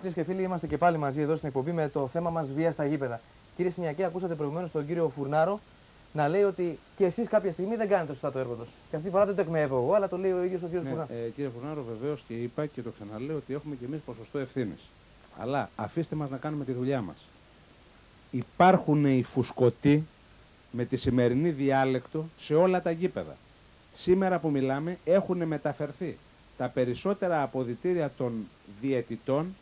Κυρίες και φίλοι, είμαστε και πάλι μαζί εδώ στην εκπομπή με το θέμα μας βία στα γήπεδα. Κύριε Σιμιακέ, ακούσατε προηγουμένως τον κύριο Φουρνάρο να λέει ότι και εσείς κάποια στιγμή δεν κάνετε σωστά το έργο σα. Και αυτή τη φορά δεν το εκμεύω εγώ, αλλά το λέει ο ίδιος ο κύριος Ναι, Φουρνάρο. ε, κύριε Φουρνάρο, βεβαίως και είπα και το ξαναλέω ότι έχουμε και εμείς ποσοστό ευθύνης. Αλλά αφήστε μας να κάνουμε τη δουλειά μας. Υπάρχουν οι φουσκωτοί με τη σημερινή διάλεκτο σε όλα τα γήπεδα. Σήμερα που μιλάμε έχουν μεταφερθεί τα περισσότερα αποδητήρια των διαιτητών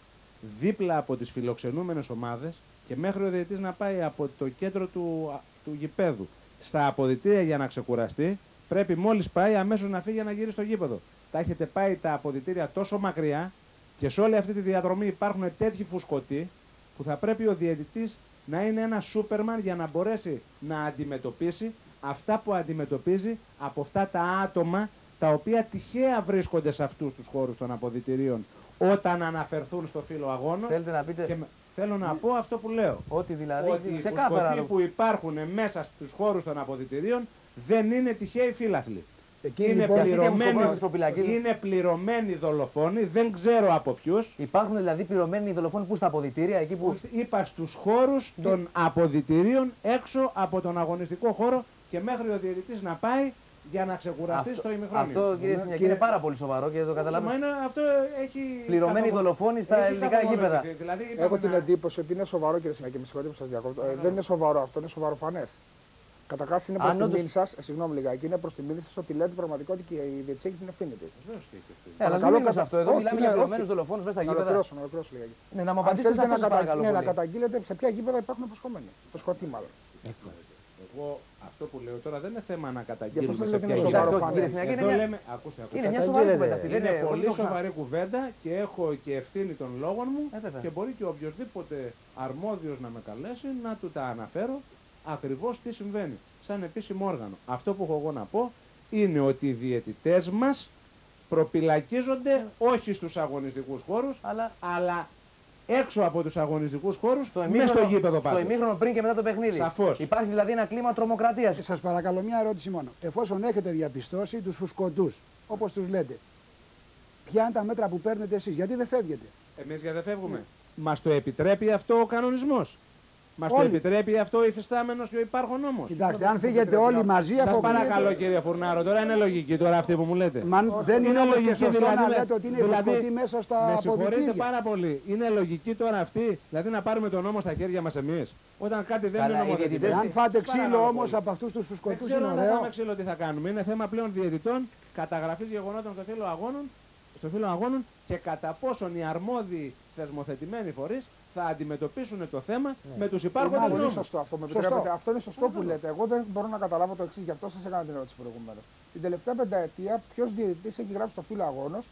δίπλα από τις φιλοξενούμενες ομάδες και μέχρι ο διαιτητής να πάει από το κέντρο του, του γηπέδου στα αποδητήρια για να ξεκουραστεί πρέπει μόλις πάει αμέσως να φύγει για να γυρίσει στο γήπεδο. Τα έχετε πάει τα αποδητήρια τόσο μακριά και σε όλη αυτή τη διαδρομή υπάρχουν τέτοιοι φουσκωτοί που θα πρέπει ο διαιτητής να είναι ένας σούπερμαν για να μπορέσει να αντιμετωπίσει αυτά που αντιμετωπίζει από αυτά τα άτομα τα οποία τυχαία βρίσκονται σε αυτούς τους χώρους των αποδητηρίων όταν αναφερθούν στο φύλλο αγώνα. Θέλετε να πείτε Και με- θέλω να πω αυτό που λέω. ότι δηλαδή. Ότι οι ξεκάθαρα. φουσκωτοί που υπάρχουν μέσα στους χώρους των αποδητηρίων δεν είναι τυχαίοι φύλαθλοι. Εκεί Είναι λοιπόν, αυτοί και έχουν πληρωμένοι, σκοπό στις προπυλακίδες. είναι πληρωμένοι δολοφόνοι, δεν ξέρω από ποιους. Υπάρχουν δηλαδή πληρωμένοι δολοφόνοι που στα αποδητήρια, εκεί που. Είπα στους χώρους των αποδητηρίων έξω από τον αγωνιστικό χώρο και μέχρι ο διαιτητής να πάει για να ξεκουραστεί στο ημιχρόνιο. αυτό κύριε Ναι, Σιμιακέ κύριε- είναι πάρα πολύ σοβαρό και δεν το Μα καταλαβαίνω. είναι, αυτό έχει. Πληρωμένοι καθομο- δολοφόνοι στα έχει ελληνικά γήπεδα. καθομολογηθεί. Δηλαδή, είπαμε έχω την να- εντύπωση ότι είναι σοβαρό κύριε Συνακή, με συγχωρείτε που σας διακόπτω. Ε, δεν είναι σοβαρό αυτό, είναι σοβαροφανές. Καταρχάς είναι προς Αν όντως- τιμήν σα, συγγνώμη λιγάκι, είναι προς τιμήν σας ότι λέτε πραγματικά ότι και η διετησία έχει την ευθύνη της. Βεβαίως και έχει αυτή. Ε, αλλά μην Παρακαλώ, μείνουμε σε κατα- αυτό. Εδώ όχι, μιλάμε ναι, για όχι. πληρωμένους δολοφόνους μέσα στα Να γήπεδα. ολοκληρώσω, να ολοκληρώσω λιγάκι. Ναι, να μου Αν απαντήσετε σε θέλετε αυτό να, σας κατα... παρακαλώ. ναι, να πολύ. καταγγείλετε σε ποια γήπεδα υπάρχουν υποσχόμενοι. Το σκοτή μάλλον. Εγώ αυτό που λέω τώρα δεν είναι θέμα να Γι' αυτό καταγγείλουμε σας σε λέω ότι ποια είναι γήπεδα. σοβαρό Εντάξει, κύριε φανές. Συνιακή, είναι Εδώ μια- λέμε, ακούστε, ακούστε. Είναι μια σοβαρή Καταγγείλετε. κουβέντα αυτή. Δεν Είναι είναι πολύ το ξα- σοβαρή κουβέντα και έχω και ευθύνη των λόγων μου Ε, βέβαια. και μπορεί και οποιοδήποτε αρμόδιος να με καλέσει να του τα αναφέρω ακριβώς τι συμβαίνει σαν επίσημο όργανο. Αυτό που έχω εγώ να πω είναι ότι οι διαιτητές μας προπυλακίζονται όχι στους αγωνιστικούς χώρους Αλλά αλλά έξω από τους αγωνιστικούς χώρους στο μέσα στο ημίχρονο, γήπεδο στο πάντως. ημίχρονο πριν και μετά το παιχνίδι. Σαφώς. Υπάρχει δηλαδή ένα κλίμα τρομοκρατίας. Σας παρακαλώ μια ερώτηση μόνο. Εφόσον έχετε διαπιστώσει τους φουσκωτούς, όπως τους λέτε, ποια είναι τα μέτρα που παίρνετε εσείς, γιατί δεν φεύγετε; Εμείς γιατί δεν φεύγουμε. Μας το επιτρέπει αυτό ο κανονισμός. Μας το Όλοι. επιτρέπει αυτό ο υφιστάμενος και ο υπάρχον νόμος. Κοιτάξτε, αν φύγετε όλοι μαζί, Σας αποκλείεται- παρακαλώ κύριε Φουρνάρο, τώρα είναι λογική τώρα αυτή που μου λέτε. Μα δεν είναι όμω και λογική, σωστό δηλαδή, να με- λέτε ότι είναι οι δηλαδή, φουσκωτοί μέσα στα Με συγχωρείτε αποδητήρια. πάρα πολύ. Είναι λογική τώρα αυτή, δηλαδή να πάρουμε τον νόμο στα χέρια μας εμείς. Όταν κάτι δεν Καλά, είναι οι νομοθετημένο. διαιτητές- Αν φάτε Σας ξύλο παρακαλώ όμως πολύ. από αυτούς τους Δεν φουσκωτούς ξέρω είναι αν θα ωραίο. φάμε ξύλο τι θα κάνουμε. Είναι θέμα πλέον διαιτητών, καταγραφής γεγονότων στο φύλλο αγώνων, στο φύλλο αγώνων και κατά πόσον οι αρμόδιοι θεσμοθετημένοι φορείς θα αντιμετωπίσουν το θέμα με τους Είναι υπάρχοντε πολύ νόμους. σωστό αυτό. Με Σωστό. επιτρέπετε. Αυτό είναι σωστό που λέτε. Εγώ δεν μπορώ να καταλάβω το εξής, γι' αυτό σας έκανα την ερώτηση προηγουμένως. Την τελευταία πενταετία, ποιος διαιτητής έχει γράψει το φύλλο αγώνος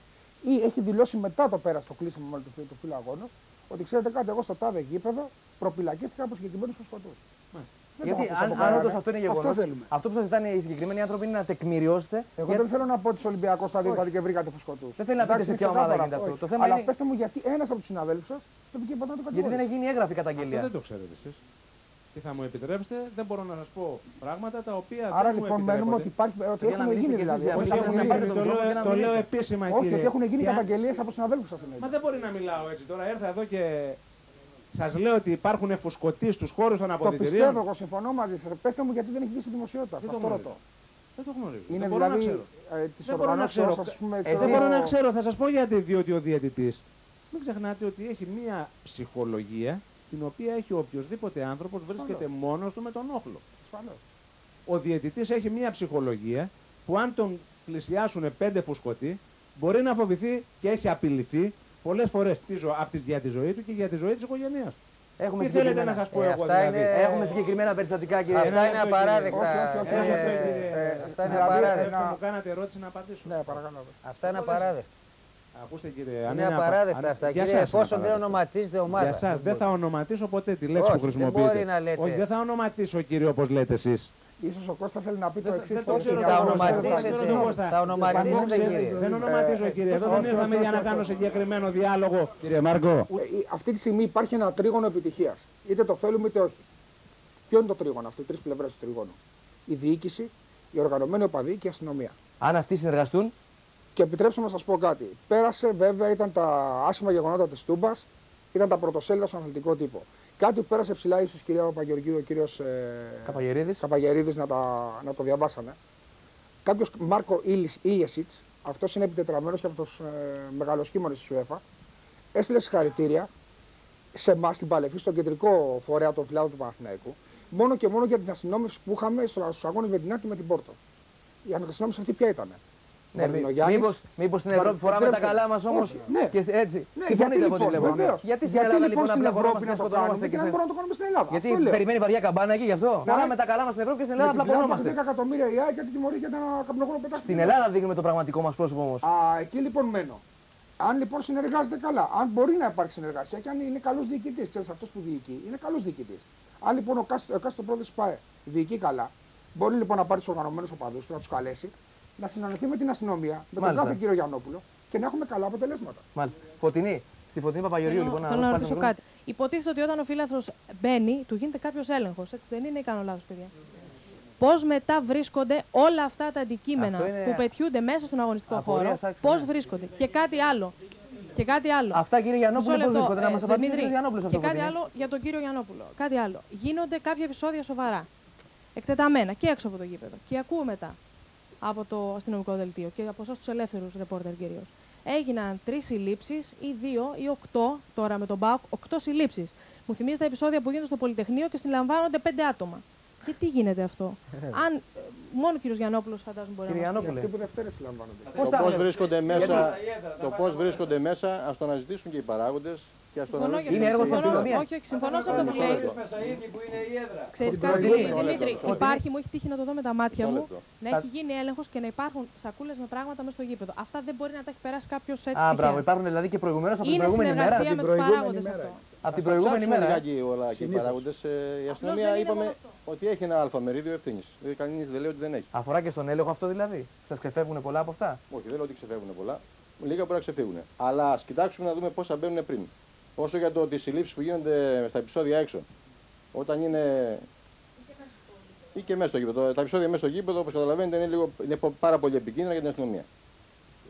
ή έχει δηλώσει μετά το πέρας στο κλείσιμο μάλλον του φύλλου- του φύλλου αγώνος ότι ξέρετε κάτι, εγώ στο τάδε γήπεδο προπυλακίστηκα από συγκεκριμένους φουσκωτού. Δεν το Γιατί έχω ακούσει αν, από αν κανέναν. όντως αυτό είναι γεγονός, Αυτό θέλουμε. αυτό που σας ζητάνε οι συγκεκριμένοι άνθρωποι είναι να τεκμηριώσετε. Εγώ για- δεν θέλω να πω ότι στο Ολυμπιακός στάδιο Όχι. είπατε και βρήκατε φουσκωτούς. Δεν θέλει να πείτε σε ποια ομάδα γίνεται αυτό. Το θέμα Αλλά είναι- πετε μου γιατί ένας από τους συναδέλφους σας δεν πήγε ποτέ να το Γιατί δεν κατηγορήσει. έχει γίνει έγγραφη Αυτό καταγγελία. δεν το ξέρετε εσείς. Και θα μου επιτρέψετε, δεν μπορώ να σας πω πράγματα τα οποία Άρα δεν μου λοιπόν μένουμε ότι, επιτρέπονται. υπάρχει, ότι Για να έχουν μιλήσετε γίνει κι εσείς δηλαδή. για ότι Όχι, Μιλάμε έχουν έχουν να γίνει- πάρετε γίνει, τον το τρόπο λέω- για να το λέω μιλήσετε. επίσημα Όχι, κύριε. ότι έχουν γίνει Και αν- καταγγελίες από συναδέλφους σας. Μα δεν μπορεί να μιλάω έτσι τώρα. Έρθα εδώ και σας λέω ότι υπάρχουν φουσκωτοί στους χώρους των Το αποδητηρίων. πιστεύω, εγώ συμφωνώ μαζί σας. Πετε μου γιατί δεν έχει βγει στη δημοσιότητα. Δεν το Αυτό γνωρίζω. ρωτώ. Δεν το γνωρίζω. Είναι δεν μπορώ να δηλαδή ξέρω. ε, της Δεν μπορώ να οργανώσεω ξέρω. σας, πούμε, Ε, ξέρω Δεν Εσείς- μπορώ εγώ, να ξέρω, θα σας πω γιατί. Διότι ο διαιτητής, μην ξεχνάτε ότι έχει μία ψυχολογία την οποία έχει οποιοδήποτε άνθρωπος βρίσκεται μόνος του με τον όχλο. ασφαλώς. Ο διαιτητής έχει μία ψυχολογία που αν τον πλησιάσουν πέντε φουσκωτοί μπορεί να φοβηθεί και έχει απειληθεί πολλές φορές για τη ζωή του και για τη ζωή της οικογένειας του. Έχουμε Τι θέλετε να συγκεκριμένα- σας πω Ε, εγώ αυτά δηλαδή; είναι- Έχουμε συγκεκριμένα περιστατικά, κύριε. Αυτά είναι λεπτό, κύριε. απαράδεκτα. Όχι, όχι, όχι, Ε, Ένα λεπτό, κύριε. ε, Αυτά είναι Δηλαδή, απαράδεκτα. Εφόσον μου κάνατε ερώτηση να απαντήσω. Ναι, παρακαλώ. Αυτά είναι απαράδεκτα. Ακούστε κύριε. αν Είναι απα- απαράδεκτα αν- αυτά. για Κύριε, σας είναι εφόσον δεν απαράδεκτα. ονοματίζεται ομάδα. Για εσά δεν θα ονοματίσω ποτέ τη λέξη Όχι, που δεν χρησιμοποιείτε. μπορεί να λέτε. Όχι, δεν θα ονοματίσω κύριε όπως λέτε εσείς. Ίσως ο Κώστα θέλει να πει το Δεν- εξή. δεν το ξέρω, Θα δεν ονοματίσετε, ξέρω τον Κώστα. θα ονοματίσετε Δεν- κύριε. Δεν ονοματίζω Ε, κύριε. Εδώ όχι, δεν όχι, ήρθαμε όχι, για να όχι, κάνω όχι. συγκεκριμένο διάλογο. Κύριε Μάργκο. Αυτή τη στιγμή υπάρχει ένα τρίγωνο επιτυχία. Είτε το θέλουμε είτε όχι. Ποιο είναι το τρίγωνο αυτό, οι τρει πλευρέ του τρίγωνου. Η διοίκηση, η οργανωμένη οπαδή και η αστυνομία. Αν αυτοί συνεργαστούν, Και επιτρέψτε να σα πω κάτι. Πέρασε, βέβαια, ήταν τα άσχημα γεγονότα τη Τούμπα. ήταν τα πρωτοσέλιδα στον αθλητικό τύπο. Κάτι που πέρασε ψηλά, ίσως κυρία Παπαγεωργίου, ο κύριος ε, Καπαγερίδης. Καπαγερίδης να, τα, να το διαβάσανε. Κάποιος Μάρκο Ήλιεσιτ, αυτός είναι επιτετραμένος και από τους ε, μεγαλοσχήμονε της UEFA, έστειλε συγχαρητήρια σε εμάς την Παλαιφή, στον κεντρικό φορέα των φυλάδων του Παναθηναϊκού, μόνο και μόνο για την αστυνόμευση που είχαμε στους αγώνες με την Άκη με την Πόρτο. Η αστυνόμευση αυτή ποια ήταν. Ναι, μήπως, μήπως στην Ευρώπη φοράμε τα καλά μας όμως Ναι. και έτσι. Ναι, Συμφωνείτε γιατί από ό,τι λοιπόν, βλέπω. βεβαίως. Γιατί στην Γιατί Ελλάδα λοιπόν λοιπόν στην απλά Ευρώπη χωρόμαστε να και το σκοτωνόμαστε κάνουμε και και να στην μπορούμε να το κάνουμε στην Ελλάδα. Γιατί Αυτό λέω. περιμένει βαριά καμπάνα εκεί γι' αυτό. Φοράμε τα καλά μας στην Ευρώπη και στην Ελλάδα απλά χωρόμαστε. 10 εκατομμύρια η ΑΕΚ γιατί τιμωρεί για ένα καπνογόνο πετάξει. Στην Ελλάδα δείχνουμε το πραγματικό μας πρόσωπο όμως. Α, εκεί λοιπόν μένω. Αν λοιπόν συνεργάζεται καλά, αν μπορεί να υπάρξει συνεργασία και αν είναι καλός διοικητής, ξέρεις αυτός που διοικεί, είναι καλός διοικητής. Αν λοιπόν ο κάστο, ο κάστο πρόεδρο ΠΑΕ διοικεί καλά, μπορεί λοιπόν να πάρει τους οργανωμένους οπαδούς του, να τους καλέσει, να συναντηθεί με την αστυνομία, με τον Μάλιστα. κάθε κύριο Γιαννόπουλο και να έχουμε καλά αποτελέσματα. Μάλιστα. Φωτεινή. Τη Φωτεινή Παπαγεωργίου Θέλω, λοιπόν. θέλω να πάρεις ρωτήσω τον κάτι. Υποτίθεται ότι όταν ο φίλαθρο μπαίνει, του γίνεται κάποιος έλεγχος. Έτσι δεν είναι ή κάνω λάθος, παιδιά; Πώς μετά βρίσκονται όλα αυτά τα αντικείμενα Αυτό είναι που πετιούνται μέσα στον αγωνιστικό απορία χώρο, άξιο, πώς ναι. βρίσκονται; Και κάτι άλλο. Και κάτι άλλο. Αυτά κύριε Γιαννόπουλο Μισό πώς λεπτό, βρίσκονται; Να ε, μας απαντήσει ο Δημήτρη, κύριος Γιαννόπουλος Και αυτό. κάτι Φωτεινή. άλλο για τον κύριο Γιαννόπουλο. Κάτι άλλο. Γίνονται κάποια επεισόδια σοβαρά. Εκτεταμένα και έξω από το γήπεδο. Και ακούω μετά από το αστυνομικό δελτίο και από εσάς τους ελεύθερους ρεπόρτερ κυρίως. Έγιναν τρεις συλλήψεις ή δύο ή οκτώ, τώρα με τον ΠΑΟΚ, οκτώ συλλήψεις. Μου θυμίζει τα επεισόδια που γίνονται στο Πολυτεχνείο και συλλαμβάνονται πέντε άτομα. Γιατί γίνεται αυτό; Αν ε, μόνο ο κύριος Γιαννόπουλος φαντάζομαι μπορεί Κύριε να μας πει. Γιαννόπουλε. Αυτοί που Δευτέρε συλλαμβάνονται. Πώς το τα πώς βλέπετε. βρίσκονται μέσα, το πώς βρίσκονται μέσα, ας το αναζητήσουν και οι παράγοντες και ας το Συμφωνώ, αναζητήσουν. Είναι γιατί έργο της συμφωνώ- αστυνομίας. Όχι, όχι, συμφωνώ σε αυτό που λέει. Ξέρεις Την κάτι, προηγούμενη. Δημήτρη, Μισό λεπτό. υπάρχει, μου έχει τύχει να το δω με τα μάτια Μισό μου, λεπτό. να Τα- έχει γίνει έλεγχος και να υπάρχουν σακούλες με πράγματα μέσα στο γήπεδο. Αυτά δεν μπορεί να τα έχει περάσει κάποιος έτσι. Α, μπράβο. τυχαία. Υπάρχουν δηλαδή και προηγουμένως από την Είναι προηγούμενη μέρα. συνεργασία την με τους προηγούμενη παράγοντες μέρα. αυτό. Από την Θα προηγούμενη ψάξουμε μέρα. ε. λιγάκι όλα και οι Συνήθως. παράγοντες. Ε, Η δεν αστυνομία είναι είπαμε μόνο αυτό. ότι έχει ένα αλφα μερίδιο ευθύνης. Δηλαδή κανείς δεν λέει ότι δεν έχει. Αφορά και στον έλεγχο αυτό δηλαδή. Σας ξεφεύγουν πολλά από αυτά; Όχι, δεν λέω ότι ξεφεύγουν πολλά. Λίγα μπορεί να ξεφύγουν. Αλλά ας κοιτάξουμε να δούμε πόσα μπαίνουν πριν. Όσο για το ότι οι συλλήψεις που γίνονται στα επεισόδια έξω, όταν είναι. ή και μέσα στο γήπεδο. Τα επεισόδια μέσα στο γήπεδο, όπως καταλαβαίνετε, είναι, λίγο, είναι πο- πάρα πολύ επικίνδυνα για την αστυνομία.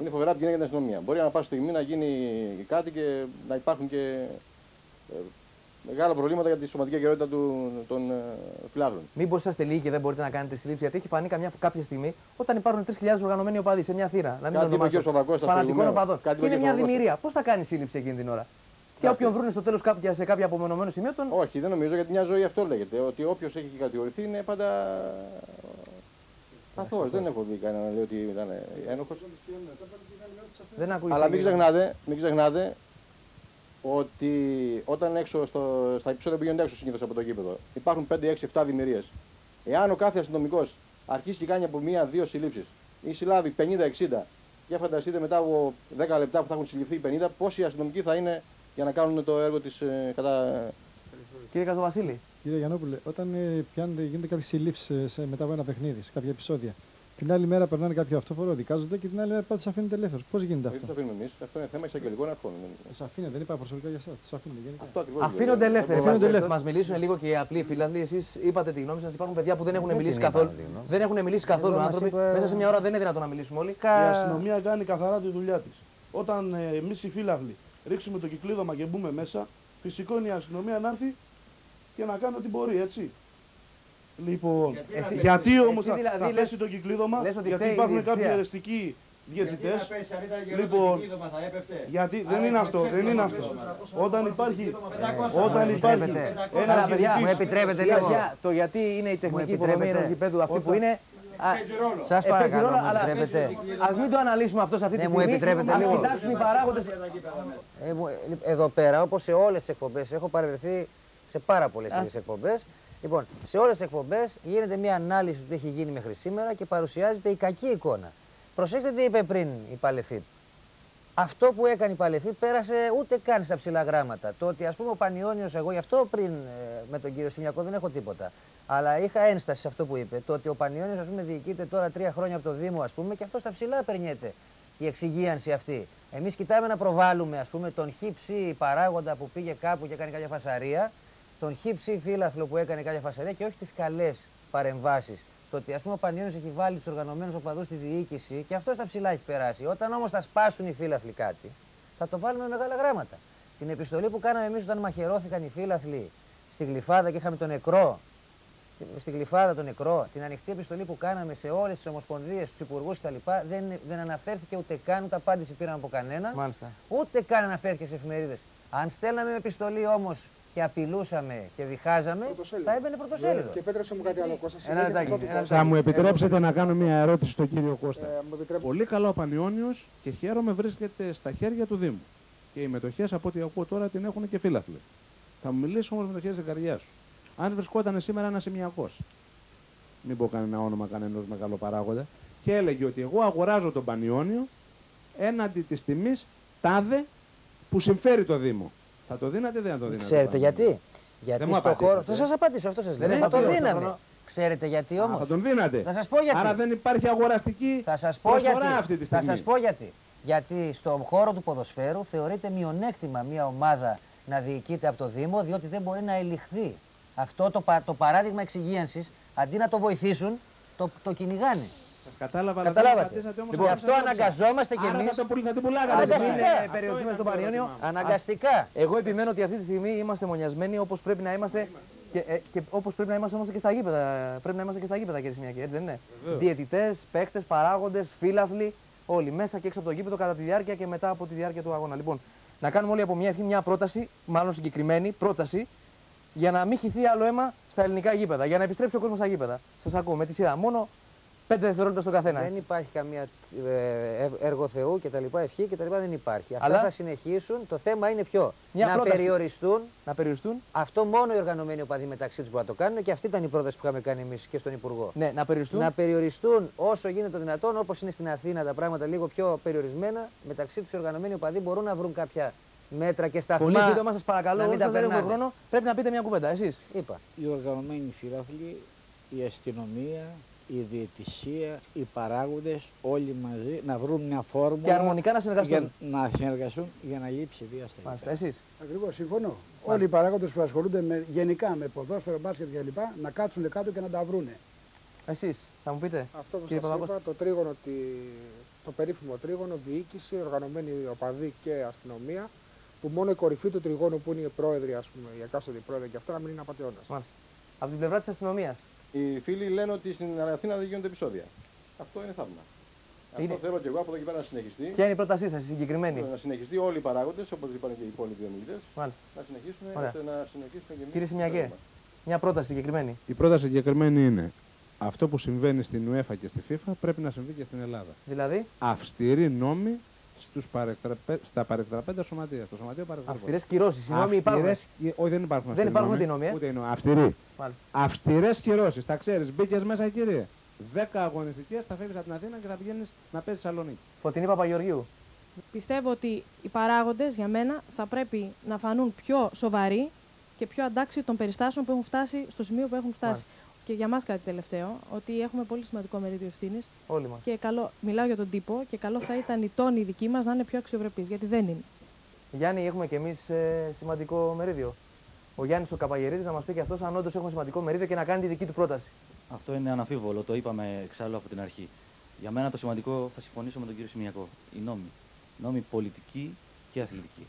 Είναι φοβερά επικίνδυνα για την αστυνομία. Μπορεί να πάση στιγμή να γίνει κάτι και να υπάρχουν και ε, μεγάλα προβλήματα για τη σωματική αγκαιρότητα του, των ε, φιλάδρων. Μήπως είσαστε λίγοι και δεν μπορείτε να κάνετε συλλήψη, γιατί έχει φανεί καμιά, κάποια στιγμή όταν υπάρχουν 3.000 οργανωμένοι οπαδοί σε μια θύρα. Να μην Κάτι είπε ο ονομάσω. κ. Παπακώστας Φανατικών προηγουμένως. οπαδών. Κάτι είπε Και είναι ο κ. μια Παπακώστας. δημιουργία. Πώς θα κάνει σύλληψη εκείνη την ώρα; Και όποιον βρουν στο τέλος σε κάποιο απομονωμένο σημείο τον. Όχι, δεν νομίζω γιατί μια ζωή αυτό λέγεται. Ότι όποιος έχει κατηγορηθεί είναι πάντα. Αθώος. Δεν έχω δει κανένα να λέει ότι ήταν ένοχος. Δεν ακούγεται. Αλλά μην ξεχνάτε, μην ξεχνάτε ότι όταν έξω στο, στα επεισόδια που γίνονται έξω συνήθως από το γήπεδο υπάρχουν 5, 6, 7 δημιουργίες. Εάν ο κάθε αστυνομικός αρχίσει και κάνει από μία-δύο συλλήψεις ή συλλάβει 50-60, για φανταστείτε μετά από 10 λεπτά που θα έχουν συλληφθεί 50, πόσοι αστυνομικοί θα είναι για να κάνουν το έργο της κατά. Κύριε Καζοβασίλη, Κύριε Γιαννόπουλε, όταν ε, πιάνονται, γίνεται κάποιες συλλήψεις σε, μετά από ένα παιχνίδι, σε κάποια επεισόδια, την άλλη μέρα περνάνε κάποιο αυτόφορο, δικάζονται και την άλλη μέρα πάτε του αφήνετε ελεύθερου. Πώς γίνεται Δεν αυτό; το αφήνουμε εμείς. Αυτό είναι θέμα εισαγγελικών αρχών. Σα αφήνετε, δεν είπα προσωπικά για εσάς. Του αφήνετε γενικά. Αυτό ακριβώς. αφήνονται ελεύθεροι. Αφήνονται ελεύθεροι. Μας μιλήσουν λίγο και οι απλοί φίλαθλοι. Εσείς είπατε τη γνώμη σας. Υπάρχουν παιδιά που δεν έχουν Δεν μιλήσει την καθόλου. είπαμε τη γνώμη. Δεν έχουν μιλήσει καθόλου Εδώ μας άνθρωποι. είπε- Μέσα σε μια ώρα δεν είναι δυνατόν να μιλήσουμε όλοι. Η αστυνομία κάνει καθαρά τη δουλειά της. Όταν ε, εμείς οι φύλαυλοι ρίξουμε το κυκλίδωμα και μπούμε μέσα, φυσικό είναι η αστυνομία να έρθει και να κάνει ό,τι μπορεί, έτσι. Λοιπόν, Εσύ- γιατί εσύ όμως θα, δηλαδή θα λες- πέσει το κυκλίδωμα, λες ότι γιατί φταίει η υπάρχουν διαιτησία. κάποιοι αιρεστικοί διαιτητές. Λοιπόν, γιατί δεν είναι αυτό, δεν είναι αυτό. Όταν υπάρχει, όταν υπάρχει επιτρέπετε. ένας Καλά, παιδιά, Μου διαιτητή. επιτρέπετε Για- λίγο. για το γιατί είναι η τεχνική υποδομή επιτρέπετε. ενός γηπέδου αυτή που είναι. Σας ε, παίζει παρακαλώ, ρόλο, μου αλλά επιτρέπετε. Α μην το αναλύσουμε αυτό σε αυτή τη Ναι, μου στιγμή. επιτρέπετε Ας λίγο. κοιτάξουν οι παράγοντες. Ε, μου- ε, Εδώ πέρα, όπως σε όλες τις εκπομπές, έχω παρευρεθεί σε πάρα πολλές τέτοιε εκπομπές. Λοιπόν, σε όλες τις εκπομπές γίνεται μια ανάλυση του τι έχει γίνει μέχρι σήμερα και παρουσιάζεται η κακή εικόνα. Προσέξτε τι είπε πριν η Παλεφή. Αυτό που έκανε η Παλεφή πέρασε ούτε καν στα ψηλά γράμματα. Το ότι ας πούμε ο Πανιόνιος, εγώ γι' αυτό πριν ε, με τον κύριο Σιμιακό δεν έχω τίποτα. Αλλά είχα ένσταση σε αυτό που είπε. Το ότι ο Πανιόνιος, ας πούμε, διοικείται τώρα τρία χρόνια από το Δήμο, ας πούμε, και αυτό στα ψηλά περνιέται η εξυγίανση αυτή. Εμείς κοιτάμε να προβάλλουμε, ας πούμε, τον χύψη παράγοντα που πήγε κάπου και έκανε κάποια φασαρία, τον χύψη φύλαθλο που έκανε κάποια φασαρία και όχι τις καλές παρεμβάσεις. Το ότι, ας πούμε, ο Πανιόνιος έχει βάλει τους οργανωμένους οπαδούς στη διοίκηση και αυτό στα ψηλά έχει περάσει. Όταν όμως θα σπάσουν οι φύλαθλοι κάτι, θα το βάλουμε με μεγάλα γράμματα. Την επιστολή που κάναμε εμείς όταν μαχαιρώθηκαν οι φίλαθλοι στη Γλυφάδα και είχαμε τον νεκρό. Στη Γλυφάδα τον νεκρό, την ανοιχτή επιστολή που κάναμε σε όλες τις ομοσπονδίες, τους υπουργούς κτλ. Δεν, δεν αναφέρθηκε ούτε καν, ούτε απάντηση πήραμε από κανένα. Μάλιστα. Ούτε καν αναφέρθηκε σε εφημερίδες. Αν στέλναμε με επιστολή όμως και απειλούσαμε και διχάζαμε, Πρωτοσέλιδο. θα έμπαινε πρωτοσέλιδο. Και επέτρεψε μου κάτι άλλο, Κώστα. Ένα συνέχεια λεπτάκι, αυτό του ένα Κώστα. Θα μου επιτρέψετε να κάνω μια ερώτηση στον κύριο Κώστα. Ε, μου επιτρέπετε. Πολύ καλά ο Πανιόνιος και χαίρομαι βρίσκεται στα χέρια του Δήμου. Και οι μετοχές από ό,τι ακούω τώρα την έχουν και φύλαθλοι. Θα μου μιλήσεις όμως με το χέρι στην καρδιάς σου. Αν βρισκόταν σήμερα ένας σημειακός, μην πω κανένα όνομα κανένα μεγάλο παράγοντα, και έλεγε ότι εγώ αγοράζω τον Πανιόνιο έναντι της τιμής τάδε που συμφέρει το Δήμο. Θα το δίνατε ή δεν θα το δίνατε. Ξέρετε το Πανιόνιο; γιατί. Γιατί μου στο απαντήσατε. χώρο. Θα σας απαντήσω, αυτό σας λέω. Δεν Θα το απαντήσω, δίναμε. χρόνο. Ξέρετε γιατί Α, όμω. Θα τον δίνατε. Θα σας πω γιατί. Άρα δεν υπάρχει αγοραστική Θα σας πω προσφορά γιατί. αυτή τη θα στιγμή. σας πω γιατί. Γιατί στον χώρο του ποδοσφαίρου θεωρείται μειονέκτημα μια ομάδα να διοικείται από το Δήμο, διότι δεν μπορεί να ελιχθεί. Αυτό το, πα- το παράδειγμα εξυγίανσης, αντί να το βοηθήσουν, το, το κυνηγάνε. Σας κατάλαβα, αλλά δεν Καταλάβατε. απαντήσατε όμως Λοιπόν, αυτό αυτό που σας ρώτησα. αναγκαζόμαστε κι Άρα εμείς. θα το, πουλ- θα την πουλάγατε. Αναγκαστικά. δεν Μην είναι. ε, περιοριστούμε Αυτό στο είναι το Πανιόνιο. ερώτημά μου. Αναγκαστικά. Εγώ επιμένω ότι αυτή τη στιγμή είμαστε μονιασμένοι όπως πρέπει να είμαστε και, ε, και όπως πρέπει να είμαστε όμως και στα γήπεδα. Πρέπει να είμαστε και στα γήπεδα, κύριε Σιμιακή, έτσι δεν είναι; Διαιτητές, παίκτε, παράγοντες, φίλαθλοι, όλοι μέσα και έξω από το γήπεδο κατά τη διάρκεια και μετά από τη διάρκεια του αγώνα. Λοιπόν, να κάνουμε όλοι από μια ευχή μια πρόταση, μάλλον συγκεκριμένη πρόταση, για να μην χυθεί άλλο αίμα στα ελληνικά γήπεδα. Για να επιστρέψει ο κόσμος στα γήπεδα. Σας ακούω με τη σειρά. Μόνο 5 δευτερόλεπτα στον καθένας. Δεν υπάρχει καμία ε, ε, έργο Θεού και τα λοιπά, ευχή και τα λοιπά δεν υπάρχει. Αυτά Αλλά- θα συνεχίσουν. Το θέμα είναι ποιο; Μια να πρόταση. περιοριστούν. Να περιοριστούν. Αυτό μόνο οι οργανωμένοι οπαδοί μεταξύ τους μπορούν να το κάνουν και αυτή ήταν η πρόταση που είχαμε κάνει εμείς και στον Υπουργό. Ναι, να περιοριστούν. Να περιοριστούν όσο γίνεται το δυνατόν, όπως είναι στην Αθήνα τα πράγματα λίγο πιο περιορισμένα. Μεταξύ τους οι οργανωμένοι οπαδοί μπορούν να βρουν κάποια μέτρα και σταθμά. Πολύ σύντομα, σας παρακαλώ, να μην όλοι τα σας δεν έχουμε περνάνε. χρόνο. Πρέπει να πείτε μια κουβέντα. Εσείς. Είπα. οι οργανωμένοι φίλαθλοι, η αστυνομία, η διαιτησία, οι παράγοντες όλοι μαζί να βρουν μια φόρμουλα Και αρμονικά να συνεργαστούν. για να συνεργαστούν για να λείψει η βία στα Μάλιστα, γήπεδα. εσείς. Ακριβώς, συμφωνώ. Όλοι οι παράγοντες που ασχολούνται με, γενικά με ποδόσφαιρο, μπάσκετ κλπ. να κάτσουν κάτω και να τα βρούνε. Εσείς, θα μου πείτε. Αυτό που Κύριε σας Παπακώστα. είπα, το τρίγωνο, τη- το περίφημο τρίγωνο, διοίκηση, οργανωμένοι οπαδοί και αστυνομία, που μόνο η κορυφή του τριγώνου που είναι οι πρόεδροι, ας πούμε, οι εκάστοτε πρόεδροι και αυτά, να μην είναι απαταιώνας. Μάλιστα. Από την πλευρά της αστυνομίας. Οι φίλοι λένε ότι στην Αθήνα δεν γίνονται επεισόδια. Αυτό είναι θαύμα. Είναι. Αυτό θέλω και εγώ από εδώ και πέρα να συνεχιστεί. Ποια είναι η πρότασή σας, η συγκεκριμένη; Να συνεχιστεί όλοι οι παράγοντες, όπως είπαν και οι υπόλοιποι ομιλητές, Μάλιστα. να συνεχίσουν Ωραία. ώστε να συνεχίσουμε και εμείς. Κύριε Σιμιακέ, μια πρόταση συγκεκριμένη. Η πρόταση συγκεκριμένη είναι αυτό που συμβαίνει στην UEFA και στη FIFA πρέπει να συμβεί και στην Ελλάδα. Δηλαδή, Αυστηροί νόμοι στους παρεκτραπέ... στα παρεκτραπέντα σωματεία. Στο σωματείο παρεκτραπέ. αυστηρές κυρώσεις. Συγγνώμη, υπάρχουν. Αυστηρές... Όχι, δεν υπάρχουν Δεν αυτοί οι υπάρχουν νόμοι. ούτε οι νόμοι, ε. Ούτε οι νόμοι. Αυστηροί. Μάλιστα. Αυστηρές κυρώσεις. Τα ξέρεις. Μπήκες μέσα, κύριε. Δέκα αγωνιστικές, θα φεύγεις από την Αθήνα και θα πηγαίνεις να παίζει Θεσσαλονίκη. Φωτεινή Παπαγεωργίου. Πιστεύω ότι οι παράγοντες για μένα θα πρέπει να φανούν πιο σοβαροί και πιο αντάξει των περιστάσεων που έχουν φτάσει στο σημείο που έχουν φτάσει. Μάλιστα. Και για μας κάτι τελευταίο, ότι έχουμε πολύ σημαντικό μερίδιο ευθύνης Όλοι μας. και καλό, μιλάω για τον τύπο και καλό θα ήταν οι τόνοι δικοί μας να είναι πιο αξιοπρεπείς, γιατί δεν είναι. Γιάννη, έχουμε κι εμείς σημαντικό μερίδιο. Ο Γιάννης ο Καπαγερίδης να μας πει και αυτός αν όντως έχουμε σημαντικό μερίδιο και να κάνει τη δική του πρόταση. Αυτό είναι αναμφίβολο, το είπαμε εξάλλου από την αρχή. Για μένα το σημαντικό, θα συμφωνήσω με τον κύριο Σημιακό, οι νόμοι. Νόμοι πολιτικοί και αθλητικοί.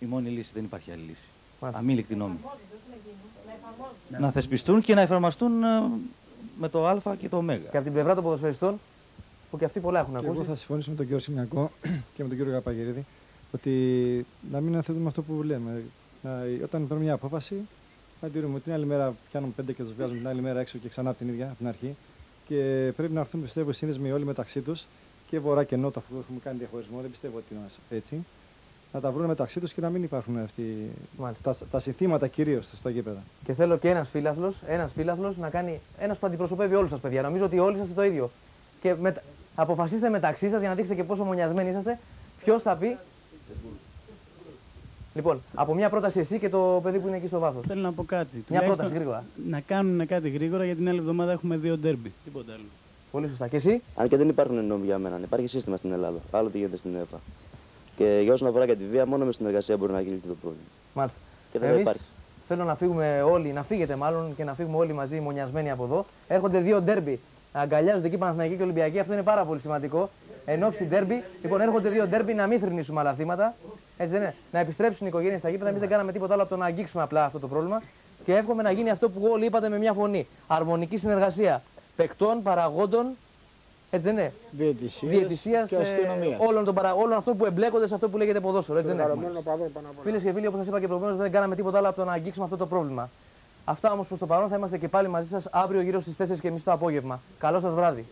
Η μόνη λύση, δεν υπάρχει άλλη λύση. Μάλιστα. Αμήλικτη νόμοι. Να θεσπιστούν και να εφαρμοστούν ε, με το Α και το Ω. Και από την πλευρά των ποδοσφαιριστών, που και αυτοί πολλά έχουν Και εγώ ακούσει. θα συμφωνήσω με τον κύριο Σιμιακό και με τον κύριο Καπαγερίδη ότι να μην αθέτουμε αυτό που λέμε. Να, όταν παίρνουμε μια απόφαση, να τηρούμε. Την άλλη μέρα πιάνουμε πέντε και τους βγάζουμε την άλλη μέρα έξω και ξανά από την ίδια, από την αρχή. Και πρέπει να έρθουν, πιστεύω, οι σύνδεσμοι όλοι μεταξύ τους και βορρά και νότο, αφού έχουμε κάνει διαχωρισμό. Δεν πιστεύω ότι είναι έτσι. Να τα βρουν μεταξύ τους και να μην υπάρχουν αυτοί, Μάλιστα. τα, τα συνθήματα κυρίως στα γήπεδα. Και θέλω και ένας φίλαθλος ένας φίλαθλος να κάνει. Ένας που αντιπροσωπεύει όλους σας, παιδιά. Νομίζω ότι όλοι είστε το ίδιο. Και μετα... αποφασίστε μεταξύ σας για να δείξετε και πόσο μονιασμένοι είσαστε. Ποιος θα πει; Λοιπόν, από μια πρόταση εσύ και το παιδί που είναι εκεί στο βάθος. Θέλω να πω κάτι. Μια Τουλάχιστον πρόταση γρήγορα. Να κάνουν κάτι γρήγορα γιατί την άλλη εβδομάδα έχουμε δύο ντέρμπι. Τίποτα άλλο. Πολύ σωστά. Και εσύ; Αν και δεν υπάρχουν νόμοι για μένα, υπάρχει σύστημα στην Ελλάδα. Άλλο τι γίνεται στην ΕΕΠΑ. Και για όσον αφορά και τη βία, μόνο με συνεργασία μπορεί να γίνει το πρόβλημα. Μάλιστα. Και δεν θα Εμείς υπάρχει. Θέλω να φύγουμε όλοι, να φύγετε μάλλον και να φύγουμε όλοι μαζί μονιασμένοι από εδώ. Έρχονται δύο ντέρμπι αγκαλιάζονται εκεί Παναθηναϊκοί και Ολυμπιακοί. Αυτό είναι πάρα πολύ σημαντικό. Εν ώψη ντέρμπι. Λοιπόν, έρχονται δύο ντέρμπι να μην θρυνήσουμε άλλα θύματα. Έτσι δεν είναι. Να επιστρέψουν οι οικογένειες στα γήπεδα. Εμείς δεν κάναμε τίποτα άλλο από το να αγγίξουμε απλά αυτό το πρόβλημα. Και εύχομαι να γίνει αυτό που όλοι είπατε με μια φωνή. Αρμονική συνεργασία παικτών, παραγόντων. Έτσι δεν είναι; Διαιτησίας Διαιτησίας, και ε, αστυνομίας. όλων, των παρα... όλων αυτών που εμπλέκονται σε αυτό που λέγεται ποδόσφαιρο. Έτσι δεν είναι. Οργανωμένων οπαδών πάνω απ' όλα. Φίλες και φίλοι, όπως σας είπα και προηγουμένως, δεν κάναμε τίποτα άλλο από το να αγγίξουμε αυτό το πρόβλημα. Αυτά όμως προς το παρόν θα είμαστε και πάλι μαζί σας αύριο γύρω στις 4.30 το απόγευμα. Καλό σας βράδυ.